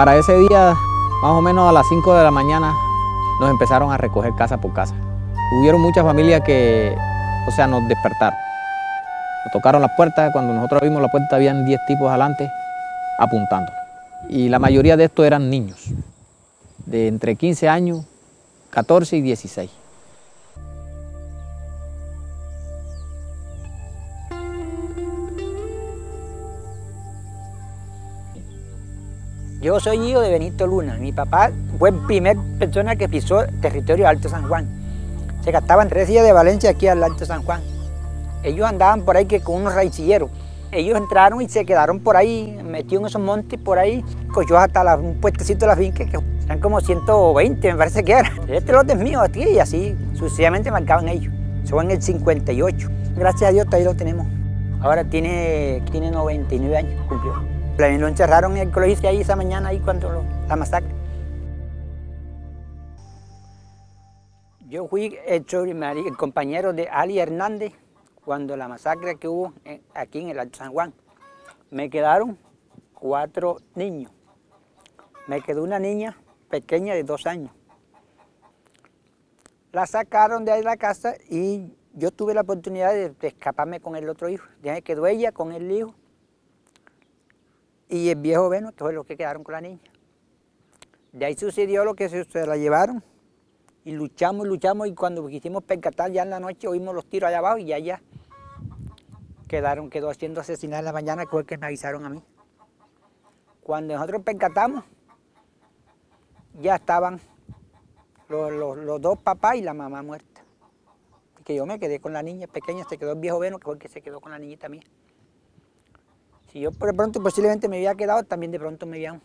Para ese día, más o menos a las 5 de la mañana, nos empezaron a recoger casa por casa. Hubieron muchas familias que, o sea, nos despertaron. Nos tocaron las puertas, cuando nosotros abrimos la puerta habían 10 tipos adelante apuntando. Y la mayoría de estos eran niños, de entre 15 años, 14 y 16. Yo soy hijo de Benito Luna. Mi papá fue la primera persona que pisó territorio Alto San Juan. Se gastaban tres días de Valencia aquí al Alto San Juan. Ellos andaban por ahí que con unos raicilleros. Ellos entraron y se quedaron por ahí, metidos en esos montes por ahí, cogió hasta la, un puestecito de la finca, que eran como 120, me parece que era. Este lote es mío aquí y así sucesivamente marcaban ellos. Eso en el 58. Gracias a Dios todavía lo tenemos. Ahora tiene, tiene 99 años, cumplió. Lo encerraron en el colegio ahí esa mañana, ahí cuando la masacre. Yo fui el, el compañero de Ali Hernández cuando la masacre que hubo aquí en el Alto San Juan. Me quedaron cuatro niños. Me quedó una niña pequeña de dos años. La sacaron de ahí de la casa y yo tuve la oportunidad de, de escaparme con el otro hijo. Ya quedó ella con el hijo y el viejo Veno, que fue los que quedaron con la niña. De ahí sucedió lo que se, se, la llevaron y luchamos y luchamos y cuando quisimos percatar ya en la noche oímos los tiros allá abajo y allá quedaron, quedó haciendo asesinar en la mañana, que fue que me avisaron a mí. Cuando nosotros percatamos, ya estaban los, los, dos papás y la mamá muerta. Que yo me quedé con la niña pequeña, se quedó el viejo Veno, que fue el que se quedó con la niñita mía. Si yo por pronto posiblemente me había quedado, también de pronto me habían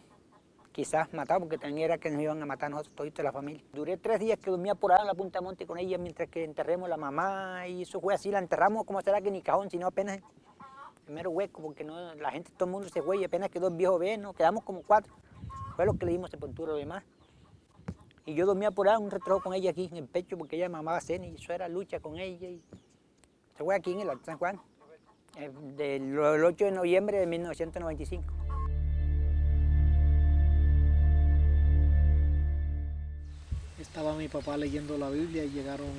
quizás matado, porque también era que nos iban a matar nosotros toditos la familia. Duré tres días que dormía por en la punta monte con ella mientras que enterremos la mamá y eso fue así, la enterramos como será que ni cajón, sino apenas el mero hueco, porque no, la gente, todo el mundo se fue y apenas quedó el viejo Veno, quedamos como cuatro. Fue lo que le dimos sepultura lo demás. Y yo dormía por un retrojo con ella aquí en el pecho porque ella mamaba cena y eso era lucha con ella. Y se fue aquí en el San Juan del 8 de noviembre de 1995. Estaba mi papá leyendo la Biblia y llegaron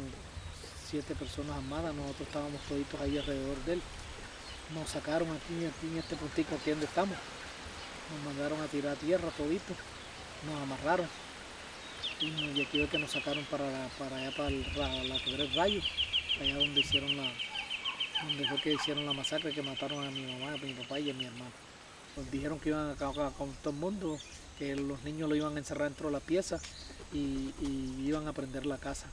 siete personas armadas, nosotros estábamos toditos ahí alrededor de él. Nos sacaron aquí, aquí en este puntico aquí donde estamos. Nos mandaron a tirar tierra toditos, nos amarraron. Y, aquí que nos sacaron para, para allá, para, el, la que el rayo, allá donde hicieron la, donde fue que hicieron la masacre, que mataron a mi mamá, a mi papá y a mi hermano. Dijeron que iban a acabar con todo el mundo, que los niños lo iban a encerrar dentro de la pieza y, y, iban a prender la casa.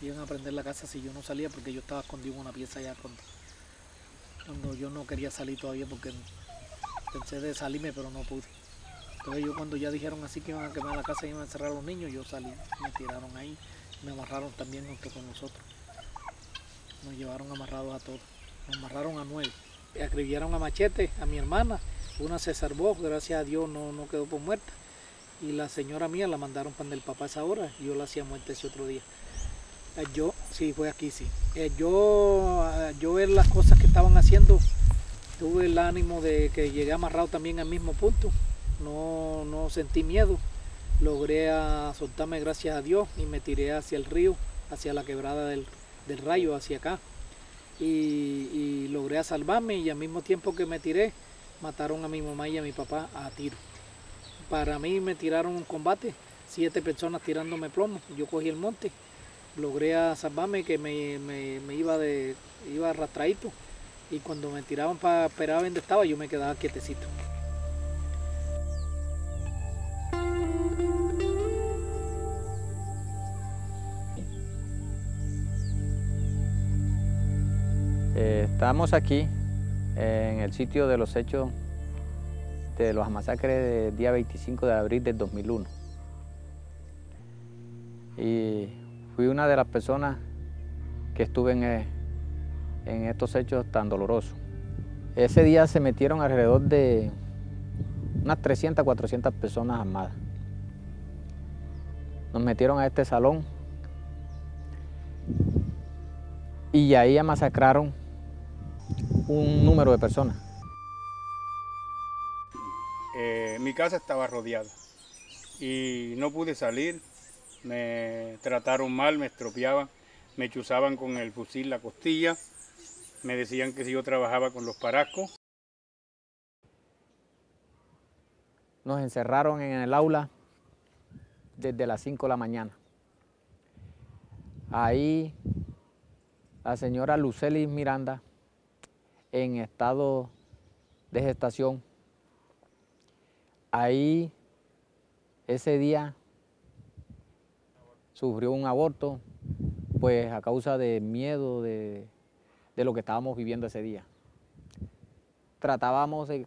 Iban a prender la casa si yo no salía porque yo estaba escondido en una pieza allá cuando, cuando yo no quería salir todavía porque pensé de salirme pero no pude. Entonces yo cuando ya dijeron así que iban a quemar la casa y iban a encerrar a los niños, yo salí, me tiraron ahí, me amarraron también junto con nosotros. Nos llevaron amarrados a todos nos amarraron a nueve. Acribillaron a machete a mi hermana, una se salvó, gracias a Dios no, no quedó por muerta. Y la señora mía la mandaron para el papá esa hora, yo la hacía muerte ese otro día. Yo, sí, fue aquí, sí. Yo, yo ver las cosas que estaban haciendo, tuve el ánimo de que llegué amarrado también al mismo punto. No, no sentí miedo. Logré soltarme gracias a Dios y me tiré hacia el río, hacia la quebrada del, del rayo, hacia acá y, y, logré salvarme y al mismo tiempo que me tiré, mataron a mi mamá y a mi papá a tiro. Para mí me tiraron un combate, siete personas tirándome plomo, yo cogí el monte, logré salvarme que me, me, me iba de iba arrastradito y cuando me tiraban para esperar donde estaba yo me quedaba quietecito. Estamos aquí en el sitio de los hechos de los masacres del día 25 de abril del 2001. Y fui una de las personas que estuve en, en estos hechos tan dolorosos. Ese día se metieron alrededor de unas 300, 400 personas armadas. Nos metieron a este salón y ahí masacraron un número de personas. Eh, mi casa estaba rodeada. y no pude salir. Me trataron mal, me estropeaban, me chuzaban con el fusil la costilla, me decían que si yo trabajaba con los parascos. Nos encerraron en el aula desde las 5 de la mañana. Ahí la señora Lucelis Miranda, en estado de gestación, ahí ese día sufrió un aborto, pues a causa de miedo de, de lo que estábamos viviendo ese día. Tratábamos de,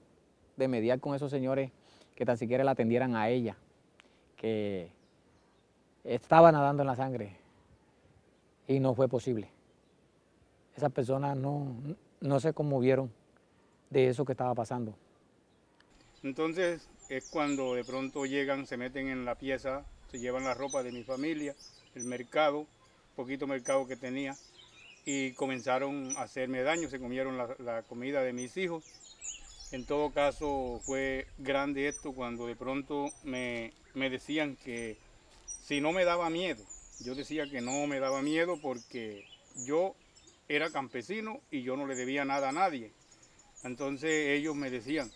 mediar con esos señores que tan siquiera la atendieran a ella, que estaba nadando en la sangre y no fue posible. Esas personas no, no se conmovieron de eso que estaba pasando. Entonces es cuando de pronto llegan, se meten en la pieza, se llevan la ropa de mi familia, el mercado, poquito mercado que tenía, y comenzaron a hacerme daño, se comieron la, comida de mis hijos. En todo caso fue grande esto cuando de pronto me, me decían que si no me daba miedo, yo decía que no me daba miedo porque yo era campesino y yo no le debía nada a nadie. Entonces ellos me decían,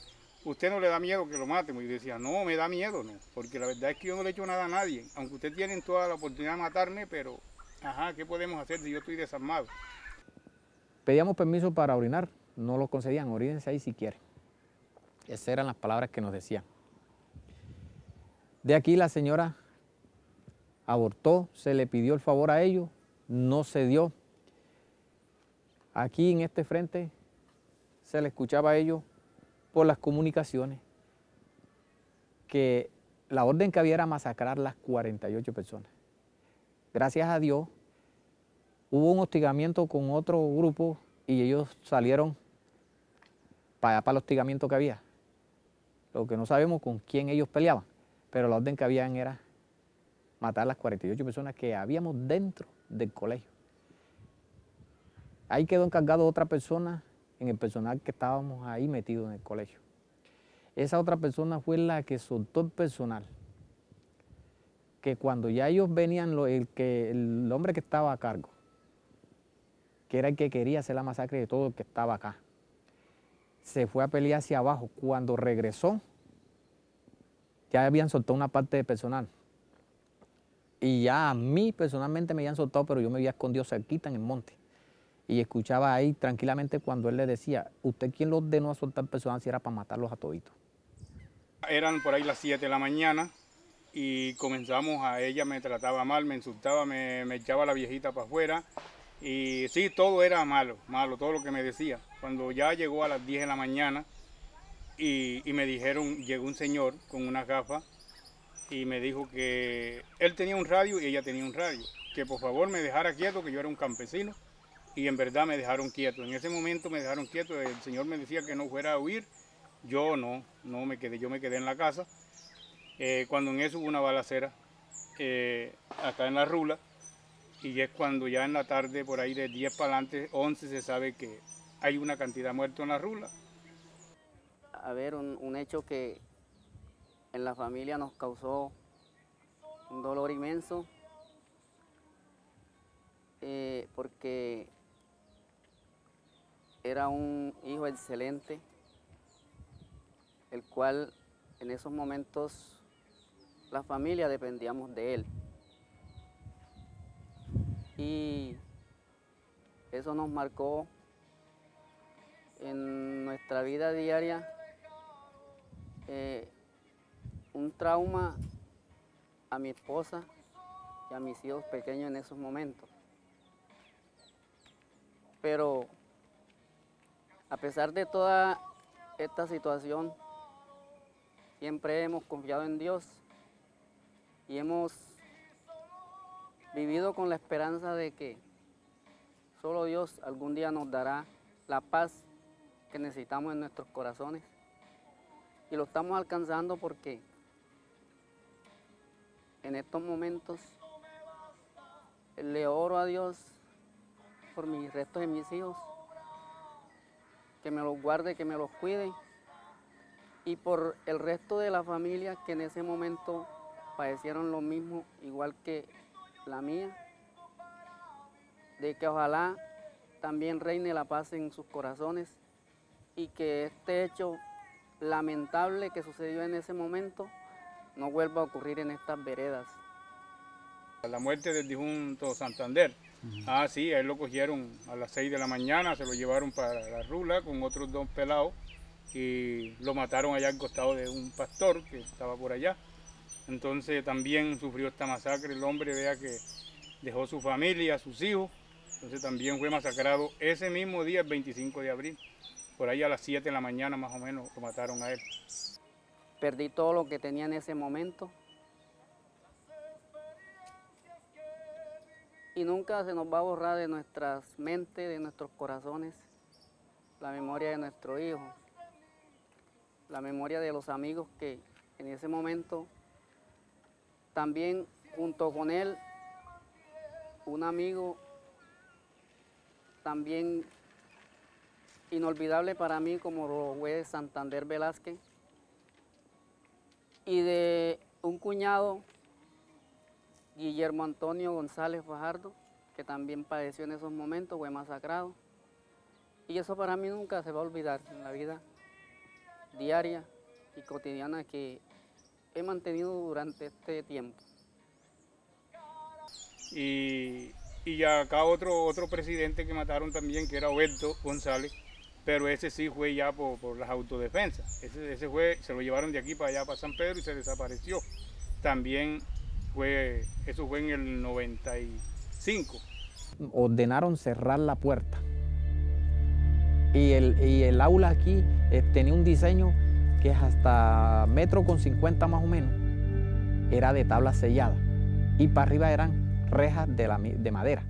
usted no le da miedo que lo maten. Y yo decía, no, me da miedo, no, porque la verdad es que yo no le he hecho nada a nadie. Aunque ustedes tienen toda la oportunidad de matarme, pero, ajá, ¿qué podemos hacer si yo estoy desarmado? Pedíamos permiso para orinar, no lo concedían, orínense ahí si quieren. Esas eran las palabras que nos decían. De aquí la señora abortó, se le pidió el favor a ellos, no se dio. Aquí en este frente se le escuchaba a ellos por las comunicaciones que la orden que había era masacrar las 48 personas. Gracias a Dios hubo un hostigamiento con otro grupo y ellos salieron para, el hostigamiento que había. Lo que no sabemos con quién ellos peleaban, pero la orden que habían era matar las 48 personas que habíamos dentro del colegio. Ahí quedó encargado otra persona en el personal que estábamos ahí metidos en el colegio. Esa otra persona fue la que soltó el personal. Que cuando ya ellos venían, el, que, el hombre que estaba a cargo, que era el que quería hacer la masacre de todo el que estaba acá, se fue a pelear hacia abajo. Cuando regresó, ya habían soltado una parte de personal. Y ya a mí personalmente me habían soltado, pero yo me había escondido cerquita en el monte. Y escuchaba ahí tranquilamente cuando él le decía, ¿usted quién lo ordenó a soltar personal si era para matarlos a toditos? Eran por ahí las 7 de la mañana y comenzamos a ella me trataba mal, me insultaba, me, me echaba la viejita para afuera. Y sí, todo era malo, malo, todo lo que me decía. Cuando ya llegó a las 10 de la mañana y, y me dijeron, llegó un señor con una gafa y me dijo que él tenía un radio y ella tenía un radio, que por favor me dejara quieto, que yo era un campesino, y en verdad me dejaron quieto. En ese momento me dejaron quieto, el señor me decía que no fuera a huir, yo no, no me quedé, yo me quedé en la casa. Eh, cuando en eso hubo una balacera, eh, acá en la rula, y es cuando ya en la tarde, por ahí de 10 para adelante, 11, se sabe que hay una cantidad de muertos en la rula. A ver, un, un hecho que en la familia nos causó un dolor inmenso eh, porque era un hijo excelente, el cual en esos momentos la familia dependíamos de él. Y eso nos marcó en nuestra vida diaria eh, un trauma a mi esposa y a mis hijos pequeños en esos momentos. Pero a pesar de toda esta situación, siempre hemos confiado en Dios y hemos vivido con la esperanza de que solo Dios algún día nos dará la paz que necesitamos en nuestros corazones. Y lo estamos alcanzando porque en estos momentos le oro a Dios por mis restos de mis hijos, que me los guarde, que me los cuide, y por el resto de la familia que en ese momento padecieron lo mismo, igual que la mía, de que ojalá también reine la paz en sus corazones y que este hecho lamentable que sucedió en ese momento no vuelva a ocurrir en estas veredas. La muerte del difunto Santander. Ah, sí, a él lo cogieron a las 6 de la mañana, se lo llevaron para la rula con otros dos pelados y lo mataron allá al costado de un pastor que estaba por allá. Entonces también sufrió esta masacre, el hombre vea que dejó su familia, sus hijos, entonces también fue masacrado ese mismo día, el 25 de abril, por ahí a las 7 de la mañana más o menos lo mataron a él. Perdí todo lo que tenía en ese momento. Y nunca se nos va a borrar de nuestras mentes, de nuestros corazones, la memoria de nuestro hijo, la memoria de los amigos que en ese momento también junto con él, un amigo también inolvidable para mí como lo fue Santander Velázquez y de un cuñado, Guillermo Antonio González Fajardo, que también padeció en esos momentos, fue masacrado. Y eso para mí nunca se va a olvidar en la vida diaria y cotidiana que he mantenido durante este tiempo. Y, y acá otro, otro presidente que mataron también, que era Oberto González, pero ese sí fue ya por, por las autodefensas. Ese, ese, fue, se lo llevaron de aquí para allá, para San Pedro, y se desapareció. También fue, eso fue en el 95. Ordenaron cerrar la puerta. Y el, y el aula aquí eh, tenía un diseño que es hasta metro con 50 más o menos, era de tabla sellada. Y para arriba eran rejas de, la, de madera.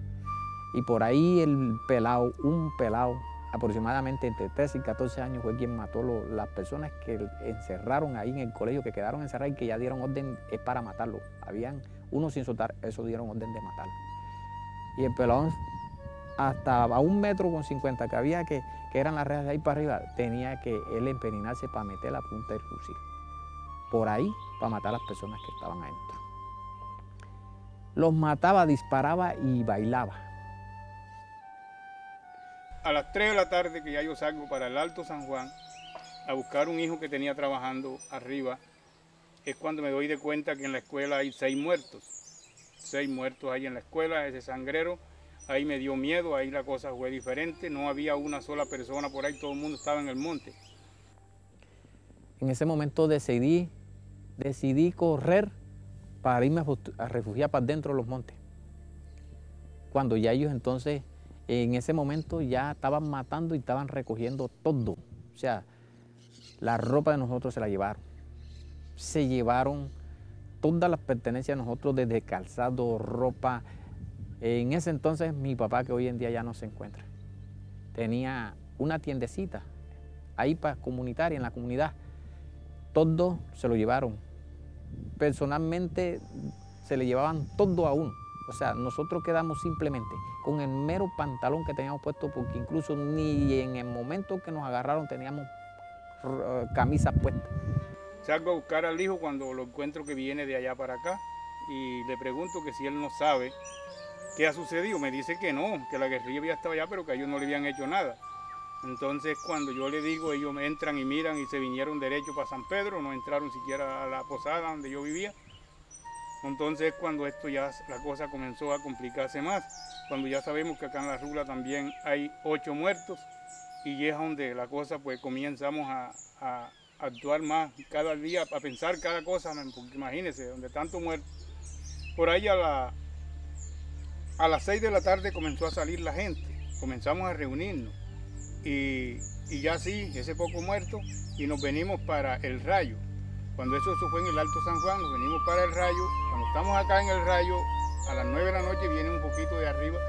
Y por ahí el pelado, un pelado, aproximadamente entre 13 y 14 años, fue quien mató lo, las personas que encerraron ahí en el colegio, que quedaron encerradas y que ya dieron orden es para matarlo. Habían unos sin soltar, eso dieron orden de matarlo. Y el pelado hasta a un metro con 50 que había que, que eran las rejas de ahí para arriba, tenía que él empeninarse para meter la punta del fusil. Por ahí, para matar a las personas que estaban adentro. Los mataba, disparaba y bailaba. A las 3 de la tarde que ya yo salgo para el Alto San Juan a buscar un hijo que tenía trabajando arriba, es cuando me doy de cuenta que en la escuela hay seis muertos. Seis muertos ahí en la escuela, ese sangrero ahí me dio miedo, ahí la cosa fue diferente, no había una sola persona por ahí, todo el mundo estaba en el monte. En ese momento decidí, decidí correr para irme a refugiar para dentro de los montes. Cuando ya ellos entonces, en ese momento ya estaban matando y estaban recogiendo todo. O sea, la ropa de nosotros se la llevaron. Se llevaron todas las pertenencias de nosotros, desde calzado, ropa, en ese entonces mi papá, que hoy en día ya no se encuentra, tenía una tiendecita ahí para comunitaria, en la comunidad. Todo se lo llevaron. Personalmente se le llevaban todo a uno. O sea, nosotros quedamos simplemente con el mero pantalón que teníamos puesto, porque incluso ni en el momento que nos agarraron teníamos camisas puestas. Salgo a buscar al hijo cuando lo encuentro que viene de allá para acá y le pregunto que si él no sabe ¿qué ha sucedido? Me dice que no, que la guerrilla había estado allá, pero que a ellos no le habían hecho nada. Entonces cuando yo le digo, ellos entran y miran y se vinieron derecho para San Pedro, no entraron siquiera a la posada donde yo vivía. Entonces cuando esto ya, la cosa comenzó a complicarse más, cuando ya sabemos que acá en la Rula también hay ocho muertos, y es donde la cosa pues comenzamos a, actuar más cada día, a pensar cada cosa, porque imagínense, donde tanto muerto. Por ahí a la, a las 6 de la tarde comenzó a salir la gente, comenzamos a reunirnos y, ya sí, ese poco muerto y nos venimos para el rayo. Cuando eso, fue en el Alto San Juan, nos venimos para el rayo. Cuando estamos acá en el rayo, a las 9 de la noche viene un poquito de arriba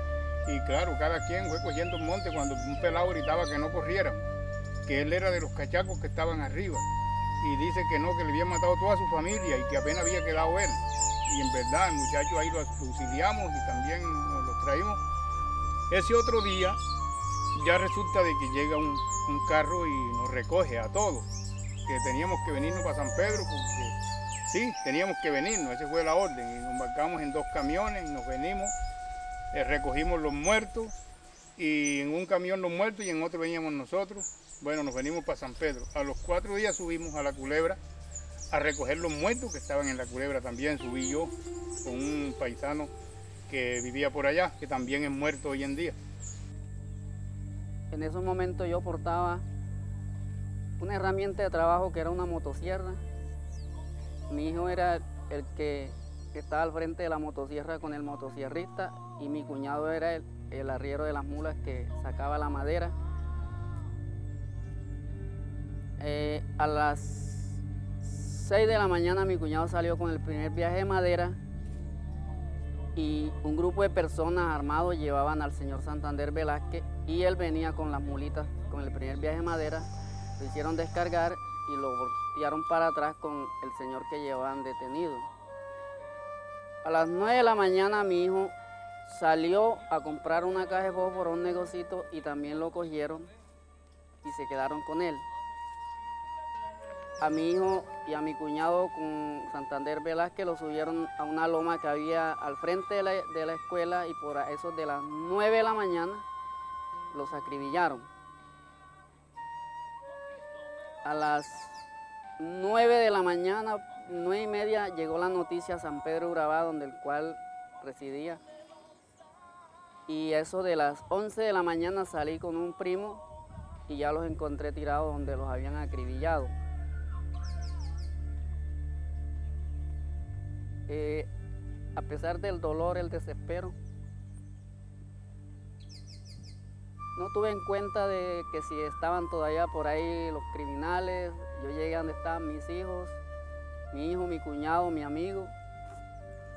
y claro, cada quien fue cogiendo el monte cuando un pelado gritaba que no corriera, que él era de los cachacos que estaban arriba y dice que no, que le habían matado toda su familia y que apenas había quedado él y en verdad el muchacho ahí lo auxiliamos y también nos lo traímos. Ese otro día ya resulta de que llega un, carro y nos recoge a todos, que teníamos que venirnos para San Pedro porque sí, teníamos que venirnos, esa fue la orden. Y nos embarcamos en dos camiones nos venimos, eh, recogimos los muertos y en un camión los muertos y en otro veníamos nosotros. Bueno, nos venimos para San Pedro. A los cuatro días subimos a la culebra a recoger los muertos que estaban en la culebra también. Subí yo con un paisano que vivía por allá, que también es muerto hoy en día. En esos momentos yo portaba una herramienta de trabajo que era una motosierra. Mi hijo era el que estaba al frente de la motosierra con el motosierrista y mi cuñado era el, arriero de las mulas que sacaba la madera. Eh, a las 6 de la mañana mi cuñado salió con el primer viaje de madera y un grupo de personas armados llevaban al señor Santander Velázquez y él venía con las mulitas con el primer viaje de madera, lo hicieron descargar y lo voltearon para atrás con el señor que llevaban detenido. A las 9 de la mañana mi hijo salió a comprar una caja de fósforo a un negocito y también lo cogieron y se quedaron con él. A mi hijo y a mi cuñado con Santander Velázquez lo subieron a una loma que había al frente de la, de la escuela y por eso de las 9 de la mañana los acribillaron. A las 9 de la mañana, 9 y media, llegó la noticia a San Pedro Urabá, donde el cual residía. Y eso de las 11 de la mañana salí con un primo y ya los encontré tirados donde los habían acribillado. Eh, a pesar del dolor, el desespero, no tuve en cuenta de que si estaban todavía por ahí los criminales, yo llegué a donde estaban mis hijos, mi hijo, mi cuñado, mi amigo.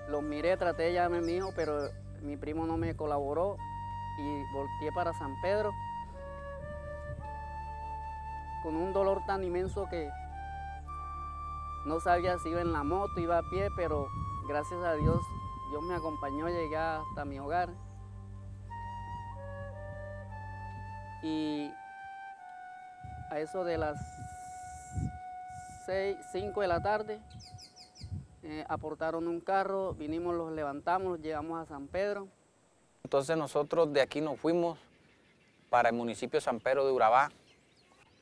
Los miré, traté de llamar a mi hijo, pero mi primo no me colaboró y volteé para San Pedro con un dolor tan inmenso que no sabía si iba en la moto, iba a pie, pero gracias a Dios, Dios me acompañó, llegué hasta mi hogar. Y a eso de las 6, 5 de la tarde, eh, aportaron un carro, vinimos, los levantamos, llegamos a San Pedro. Entonces nosotros de aquí nos fuimos para el municipio de San Pedro de Urabá,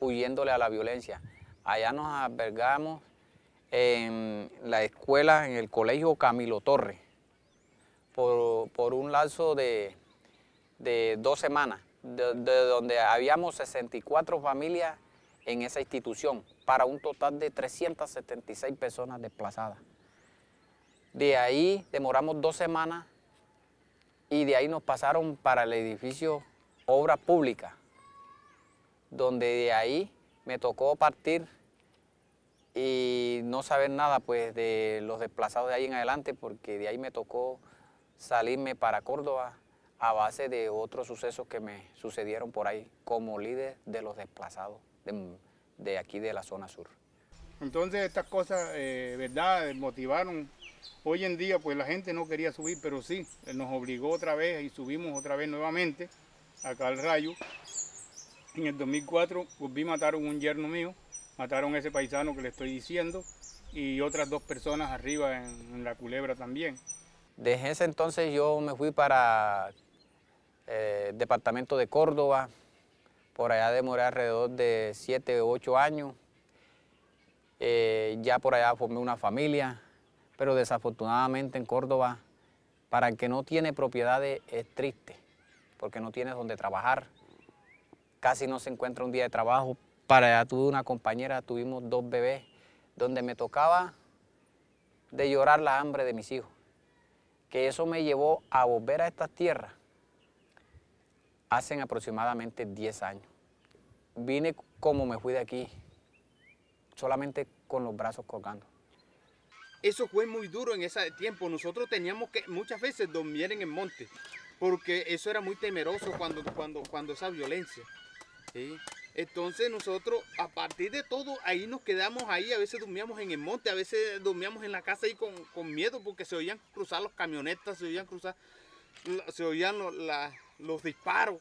huyéndole a la violencia. Allá nos albergamos en la escuela, en el colegio Camilo Torre, por, por un lapso de, de, dos semanas, de, de, donde habíamos 64 familias en esa institución, para un total de 376 personas desplazadas. De ahí demoramos dos semanas y de ahí nos pasaron para el edificio Obra Pública, donde de ahí me tocó partir y no saber nada pues de los desplazados de ahí en adelante porque de ahí me tocó salirme para Córdoba a base de otros sucesos que me sucedieron por ahí como líder de los desplazados de, de aquí de la zona sur. Entonces estas cosas, eh, verdad, motivaron. Hoy en día pues la gente no quería subir, pero sí, nos obligó otra vez y subimos otra vez nuevamente acá al rayo. En el 2004 volví a matar a un yerno mío mataron a ese paisano que le estoy diciendo y otras dos personas arriba en, en la culebra también. Desde ese entonces yo me fui para eh, el departamento de Córdoba, por allá demoré alrededor de 7 o 8 años, eh, ya por allá formé una familia, pero desafortunadamente en Córdoba, para el que no tiene propiedades es triste, porque no tiene donde trabajar, casi no se encuentra un día de trabajo, para allá tuve una compañera, tuvimos dos bebés, donde me tocaba de llorar la hambre de mis hijos. Que eso me llevó a volver a estas tierras hace aproximadamente 10 años. Vine como me fui de aquí, solamente con los brazos colgando. Eso fue muy duro en ese tiempo. Nosotros teníamos que muchas veces dormir en el monte, porque eso era muy temeroso cuando, cuando, cuando esa violencia. Entonces nosotros, a partir de todo, ahí nos quedamos ahí, a veces dormíamos en el monte, a veces dormíamos en la casa ahí con, con miedo porque se oían cruzar los camionetas, se oían cruzar, se oían los, la, los disparos.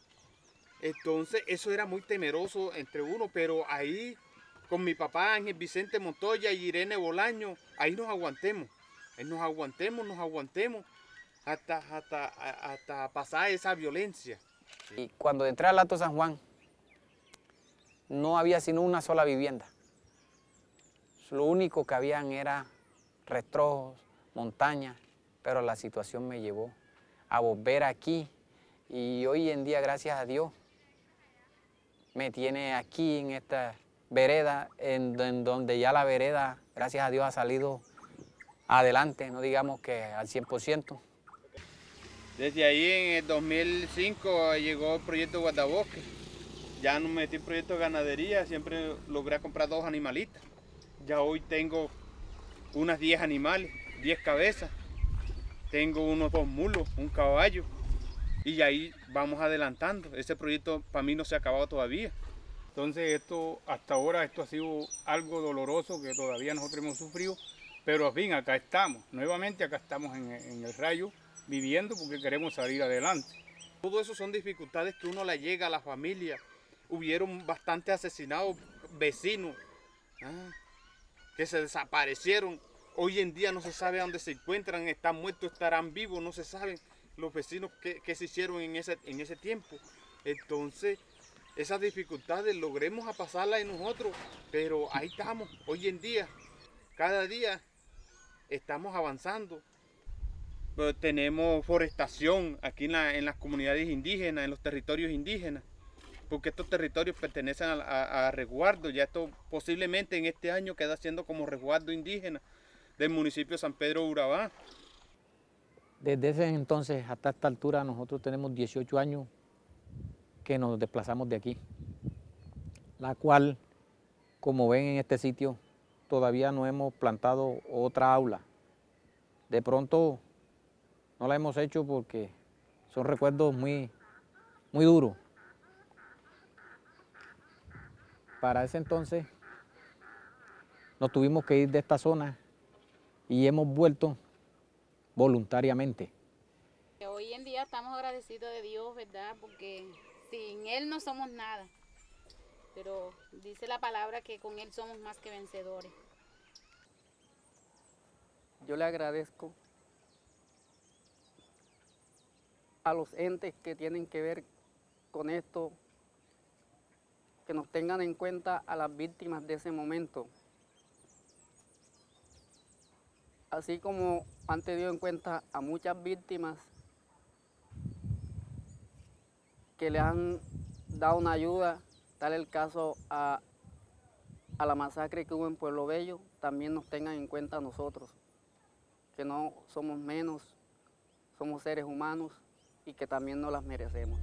Entonces eso era muy temeroso entre uno, pero ahí con mi papá Ángel Vicente Montoya y Irene Bolaño, ahí nos aguantemos, ahí nos aguantemos, nos aguantemos hasta, hasta, hasta pasar esa violencia. Y cuando entré al Alto San Juan, no había sino una sola vivienda. Lo único que habían era restrojos, montañas, pero la situación me llevó a volver aquí y hoy en día, gracias a Dios, me tiene aquí en esta vereda, en, donde ya la vereda, gracias a Dios, ha salido adelante, no digamos que al 100%. Desde ahí en el 2005 llegó el proyecto Guardabosque. Ya no metí en proyecto de ganadería, siempre logré comprar dos animalitas. Ya hoy tengo unas 10 animales, 10 cabezas. Tengo unos dos mulos, un caballo. Y ahí vamos adelantando. Ese proyecto para mí no se ha acabado todavía. Entonces esto, hasta ahora esto ha sido algo doloroso que todavía nosotros hemos sufrido, pero al fin acá estamos, nuevamente acá estamos en, el rayo viviendo porque queremos salir adelante. Todo eso son dificultades que uno le llega a la familia. Hubieron bastantes asesinados vecinos ah, que se desaparecieron. Hoy en día no se sabe dónde se encuentran, están muertos, estarán vivos, no se saben los vecinos que, se hicieron en ese, en ese tiempo. Entonces, esas dificultades logremos a pasarlas en nosotros, pero ahí estamos, hoy en día, cada día estamos avanzando. Pero tenemos forestación aquí en, la- en las comunidades indígenas, en los territorios indígenas, porque estos territorios pertenecen a, a- resguardo, ya esto posiblemente en este año queda siendo como resguardo indígena del municipio San Pedro Urabá. Desde ese entonces hasta esta altura nosotros tenemos 18 años que nos desplazamos de aquí, la cual, como ven en este sitio, todavía no hemos plantado otra aula. De pronto no la hemos hecho porque son recuerdos muy, muy duros. Para ese entonces nos tuvimos que ir de esta zona y hemos vuelto voluntariamente. Hoy en día estamos agradecidos de Dios, ¿verdad? Porque sin Él no somos nada. Pero dice la palabra que con Él somos más que vencedores. Yo le agradezco a los entes que tienen que ver con esto, que nos tengan en cuenta a las víctimas de ese momento. Así como han tenido en cuenta a muchas víctimas que le han dado una ayuda, tal el caso a, la masacre que hubo en Pueblo Bello, también nos tengan en cuenta a nosotros que no somos menos, somos seres humanos y que también no las merecemos.